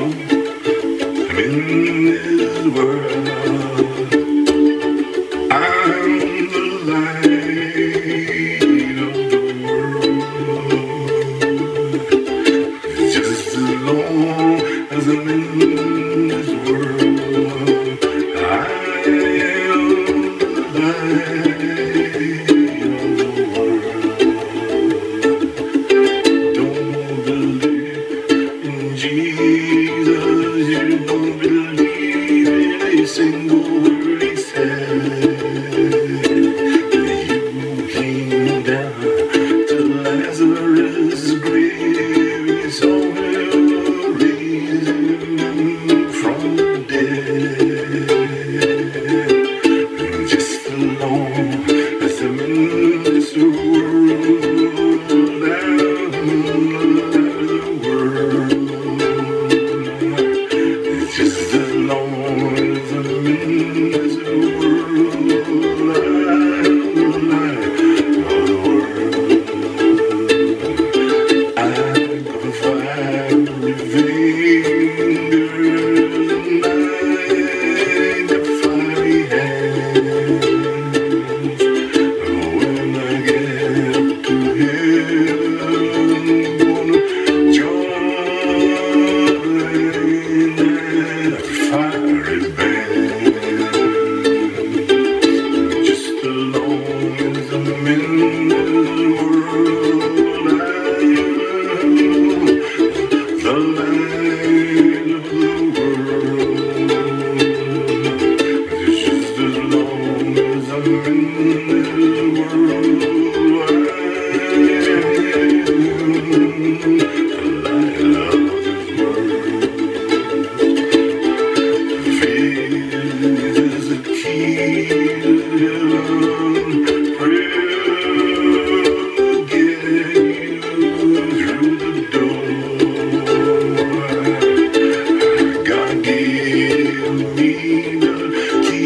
alone I'm in this world. I'm the light of the world. Just as long as I'm in this world I am the light. from the dead.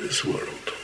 this world.